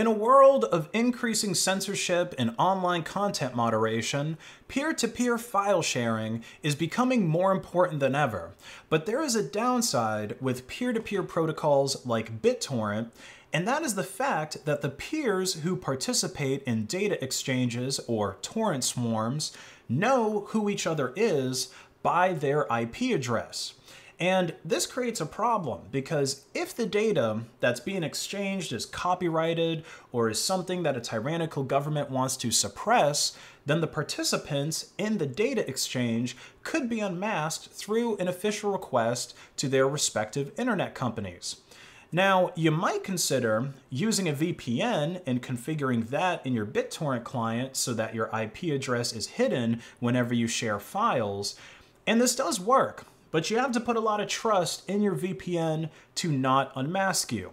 In a world of increasing censorship and online content moderation, peer to peer file sharing is becoming more important than ever. But there is a downside with peer to peer protocols like BitTorrent, and that is the fact that the peers who participate in data exchanges or torrent swarms know who each other is by their IP address. And this creates a problem because if the data that's being exchanged is copyrighted or is something that a tyrannical government wants to suppress, then the participants in the data exchange could be unmasked through an official request to their respective internet companies. Now, you might consider using a VPN and configuring that in your BitTorrent client so that your IP address is hidden whenever you share files. And this does work, but you have to put a lot of trust in your VPN to not unmask you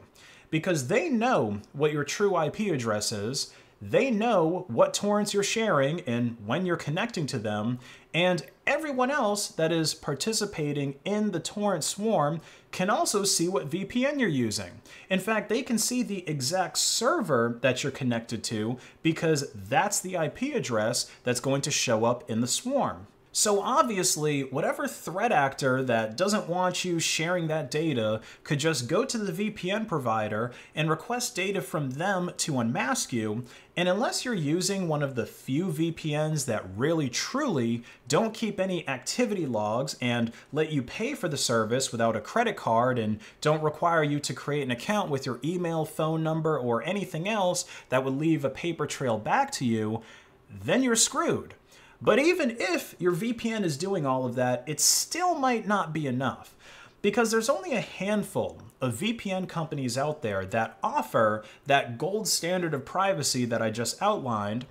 because they know what your true IP address is. They know what torrents you're sharing and when you're connecting to them, and everyone else that is participating in the torrent swarm can also see what VPN you're using. In fact, they can see the exact server that you're connected to because that's the IP address that's going to show up in the swarm. So obviously, whatever threat actor that doesn't want you sharing that data could just go to the VPN provider and request data from them to unmask you. And unless you're using one of the few VPNs that really truly don't keep any activity logs and let you pay for the service without a credit card and don't require you to create an account with your email, phone number, or anything else that would leave a paper trail back to you, then you're screwed. But even if your VPN is doing all of that, it still might not be enough because there's only a handful of VPN companies out there that offer that gold standard of privacy that I just outlined,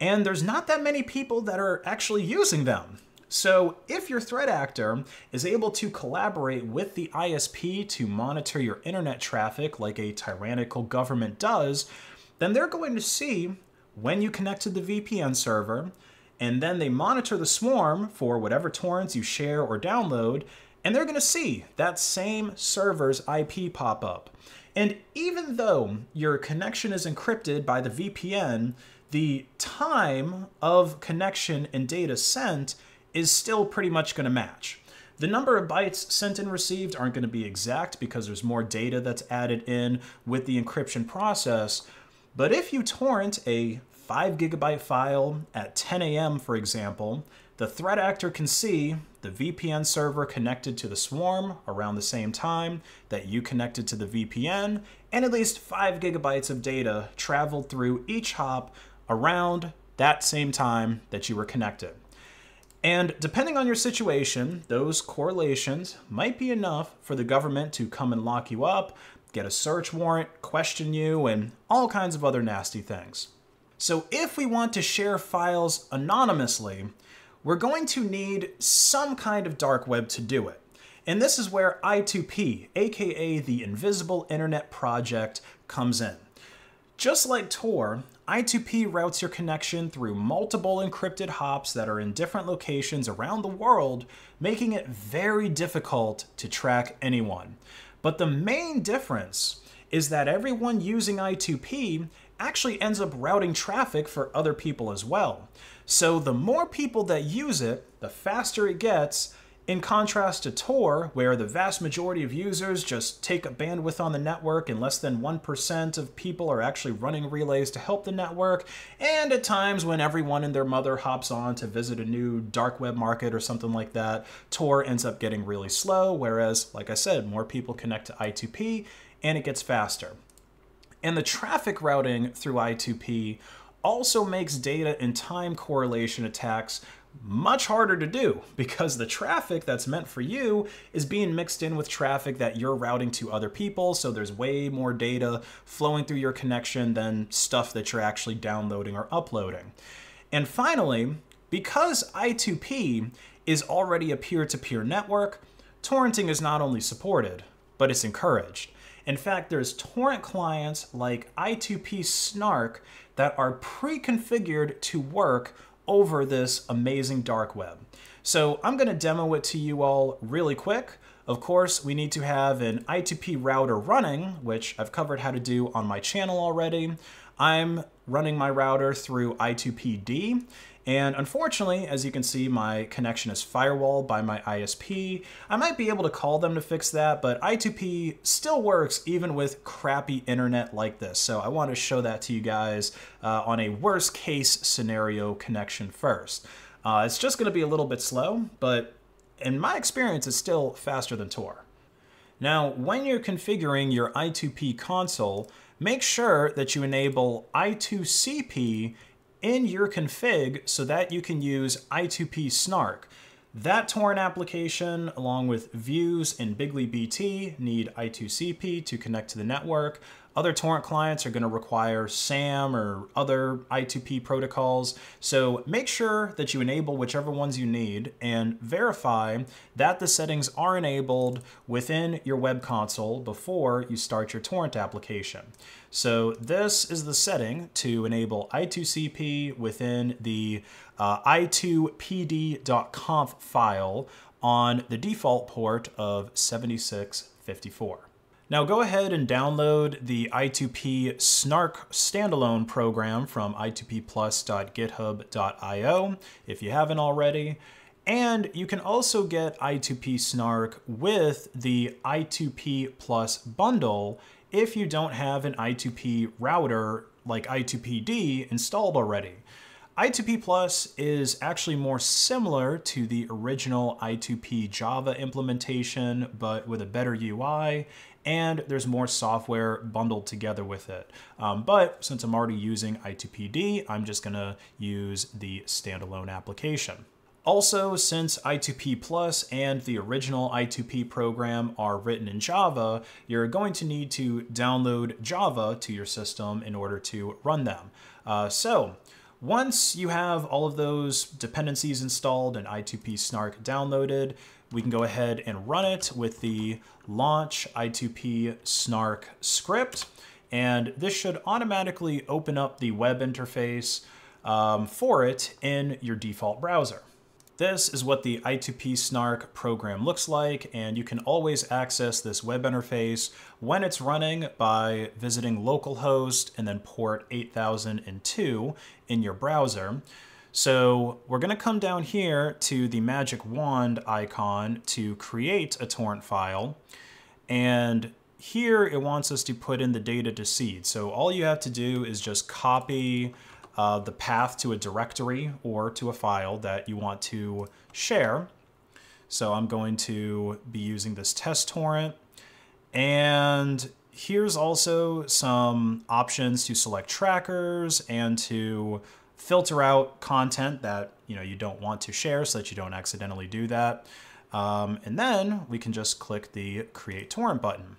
and there's not that many people that are actually using them. So, if your threat actor is able to collaborate with the ISP to monitor your internet traffic like a tyrannical government does, then they're going to see when you connect to the VPN server, and then they monitor the swarm for whatever torrents you share or download, and they're going to see that same server's IP pop up. And even though your connection is encrypted by the VPN, the time of connection and data sent is still pretty much going to match. The number of bytes sent and received aren't going to be exact because there's more data that's added in with the encryption process. But if you torrent a 5 gigabyte file at 10 a.m., for example, the threat actor can see the VPN server connected to the swarm around the same time that you connected to the VPN, and at least 5 gigabytes of data traveled through each hop around that same time that you were connected. And depending on your situation, those correlations might be enough for the government to come and lock you up, get a search warrant, question you, and all kinds of other nasty things. So if we want to share files anonymously, we're going to need some kind of dark web to do it. And this is where I2P, aka the Invisible Internet Project, comes in. Just like Tor, I2P routes your connection through multiple encrypted hops that are in different locations around the world, making it very difficult to track anyone. But the main difference is that everyone using I2P actually ends up routing traffic for other people as well. So the more people that use it, the faster it gets, in contrast to Tor, where the vast majority of users just take a bandwidth on the network and less than 1% of people are actually running relays to help the network, and at times when everyone and their mother hops on to visit a new dark web market or something like that, Tor ends up getting really slow, whereas, like I said, more people connect to I2P and it gets faster. And the traffic routing through I2P also makes data and time correlation attacks much harder to do because the traffic that's meant for you is being mixed in with traffic that you're routing to other people. So there's way more data flowing through your connection than stuff that you're actually downloading or uploading. And finally, because I2P is already a peer to peer network, torrenting is not only supported, but it's encouraged. In fact, there's torrent clients like I2P Snark that are pre-configured to work over this amazing dark web. So I'm gonna demo it to you all really quick, Of course, we need to have an I2P router running, which I've covered how to do on my channel already. I'm running my router through I2PD, and unfortunately, as you can see, my connection is firewalled by my ISP. I might be able to call them to fix that, but I2P still works even with crappy internet like this. So I want to show that to you guys uh, on a worst case scenario connection first. Uh, it's just going to be a little bit slow, but in my experience, it's still faster than Tor. Now, when you're configuring your I2P console, make sure that you enable I2CP in your config so that you can use I2P Snark. That torrent application, along with Vuze and BiglyBT, need I2CP to connect to the network. Other torrent clients are going to require SAM or other I2P protocols. So make sure that you enable whichever ones you need and verify that the settings are enabled within your web console before you start your torrent application. So this is the setting to enable I2CP within the uh, i2pd.conf file on the default port of 7654. Now go ahead and download the I2P Snark standalone program from i2pplus.github.io if you haven't already. And you can also get I2P Snark with the I2P Plus bundle if you don't have an I2P router like I2PD installed already. I2P Plus is actually more similar to the original I2P Java implementation, but with a better UI and there's more software bundled together with it. Um, but since I'm already using I2PD, I'm just gonna use the standalone application. Also, since I2P Plus and the original I2P program are written in Java, you're going to need to download Java to your system in order to run them. Uh, so, once you have all of those dependencies installed and I2P Snark downloaded, we can go ahead and run it with the launch I2P snark script. And this should automatically open up the web interface um, for it in your default browser. This is what the I2P Snark program looks like, and you can always access this web interface when it's running by visiting localhost and then port 8002 in your browser. So we're going to come down here to the magic wand icon to create a torrent file. And here it wants us to put in the data to seed. So all you have to do is just copy uh, the path to a directory or to a file that you want to share. So I'm going to be using this test torrent. And here's also some options to select trackers and to filter out content that you know you don't want to share so that you don't accidentally do that. Um, and then we can just click the Create Torrent button.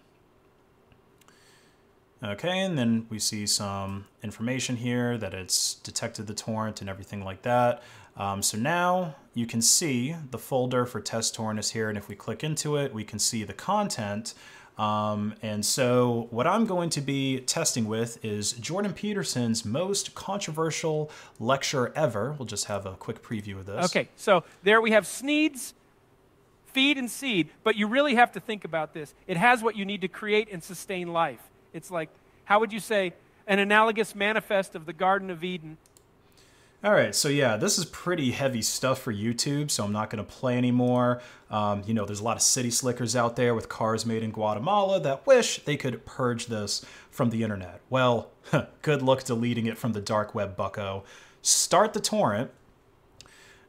Okay, and then we see some information here that it's detected the torrent and everything like that. Um, so now you can see the folder for test torrent is here, and if we click into it, we can see the content um, and so what I'm going to be testing with is Jordan Peterson's most controversial lecture ever. We'll just have a quick preview of this. Okay, so there we have Sneed's feed and seed, but you really have to think about this. It has what you need to create and sustain life. It's like, how would you say, an analogous manifest of the Garden of Eden all right, so yeah, this is pretty heavy stuff for YouTube, so I'm not to play anymore. Um, you know, there's a lot of city slickers out there with cars made in Guatemala that wish they could purge this from the internet. Well, good luck deleting it from the dark web, bucko. Start the torrent.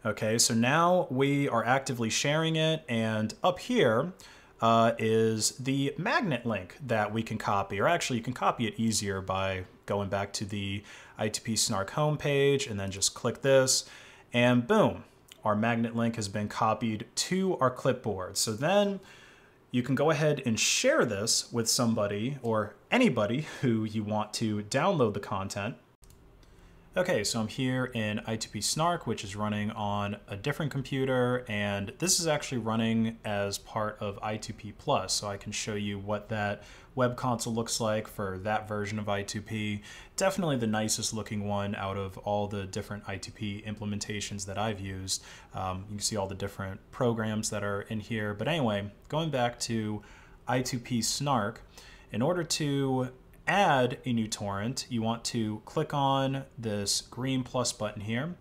Okay, so now we are actively sharing it, and up here uh, is the magnet link that we can copy, or actually you can copy it easier by going back to the I2P Snark homepage and then just click this and boom, our magnet link has been copied to our clipboard. So then you can go ahead and share this with somebody or anybody who you want to download the content. Okay, so I'm here in I2P Snark, which is running on a different computer, and this is actually running as part of I2P Plus, so I can show you what that web console looks like for that version of I2P. Definitely the nicest looking one out of all the different I2P implementations that I've used. Um, you can see all the different programs that are in here, but anyway, going back to I2P Snark, in order to add a new torrent, you want to click on this green plus button here.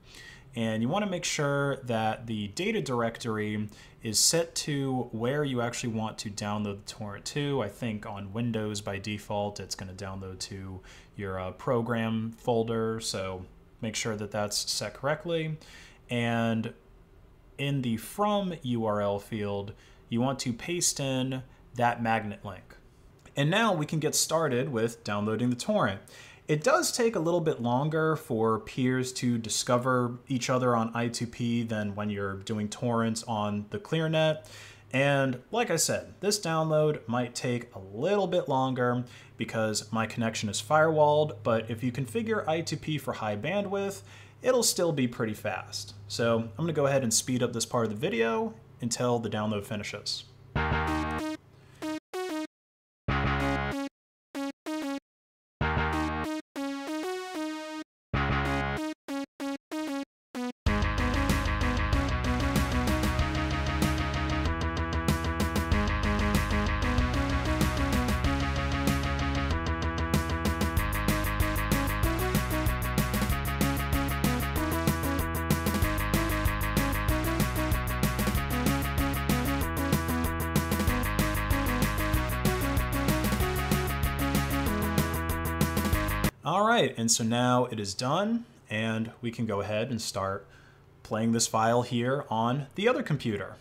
And you want to make sure that the data directory is set to where you actually want to download the torrent to. I think on Windows by default, it's going to download to your uh, program folder. So make sure that that's set correctly. And in the from URL field, you want to paste in that magnet link. And now we can get started with downloading the torrent. It does take a little bit longer for peers to discover each other on I2P than when you're doing torrents on the ClearNet. And like I said, this download might take a little bit longer because my connection is firewalled, but if you configure I2P for high bandwidth, it'll still be pretty fast. So I'm gonna go ahead and speed up this part of the video until the download finishes. Right, and so now it is done, and we can go ahead and start playing this file here on the other computer.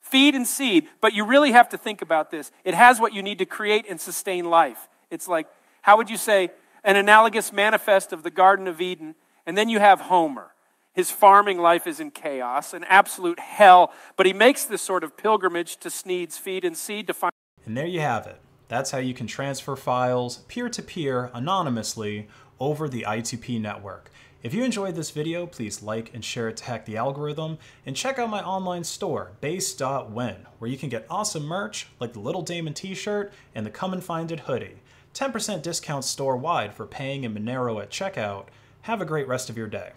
Feed and seed, but you really have to think about this. It has what you need to create and sustain life. It's like, how would you say, an analogous manifest of the Garden of Eden, and then you have Homer. His farming life is in chaos, an absolute hell, but he makes this sort of pilgrimage to Sneed's feed and seed to find and there you have it. That's how you can transfer files peer-to-peer anonymously over the I2P network. If you enjoyed this video, please like and share it to hack the algorithm, and check out my online store, based.win, where you can get awesome merch like the Little Damon t-shirt and the Come and Find It hoodie. 10% discount store-wide for paying in Monero at checkout. Have a great rest of your day.